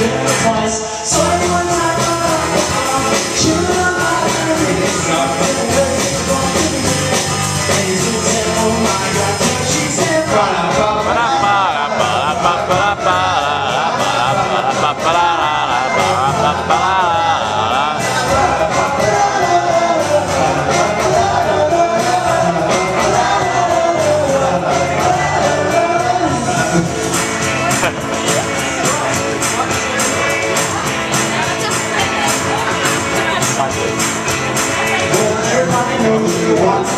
it twice. Sorry.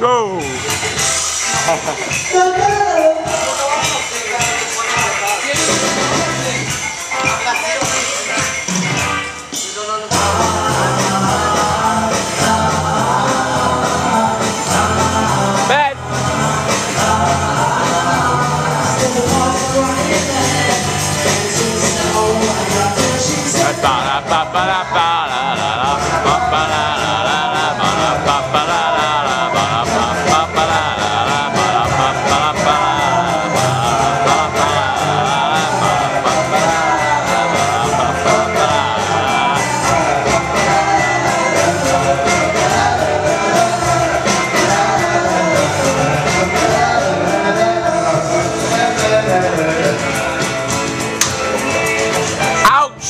Dojo! Ben!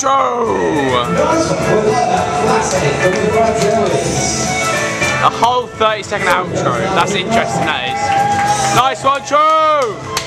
Outro! A whole 30 second outro. That's interesting, that is. Nice one, True!